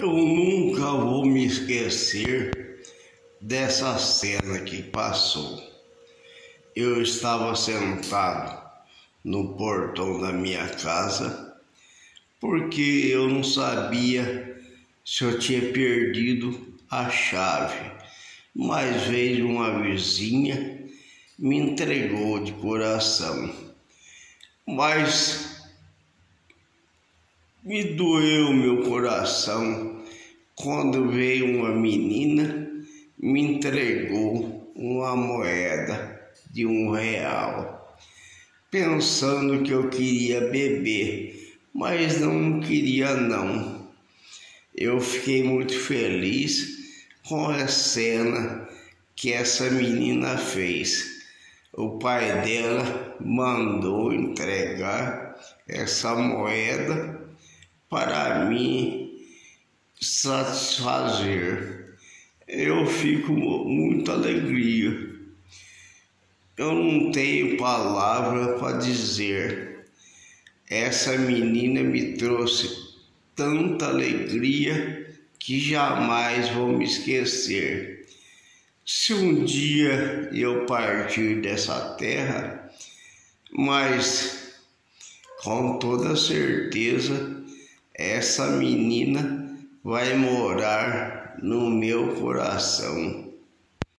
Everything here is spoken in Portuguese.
Eu nunca vou me esquecer dessa cena que passou. Eu estava sentado no portão da minha casa porque eu não sabia se eu tinha perdido a chave, mas veio uma vizinha me entregou de coração. Mas me doeu meu coração quando veio uma menina me entregou uma moeda de um real, pensando que eu queria beber, mas não queria não. Eu fiquei muito feliz com a cena que essa menina fez. O pai dela mandou entregar essa moeda para mim satisfazer. Eu fico muito alegria. Eu não tenho palavra para dizer. Essa menina me trouxe tanta alegria que jamais vou me esquecer. Se um dia eu partir dessa terra, mas com toda certeza essa menina vai morar no meu coração.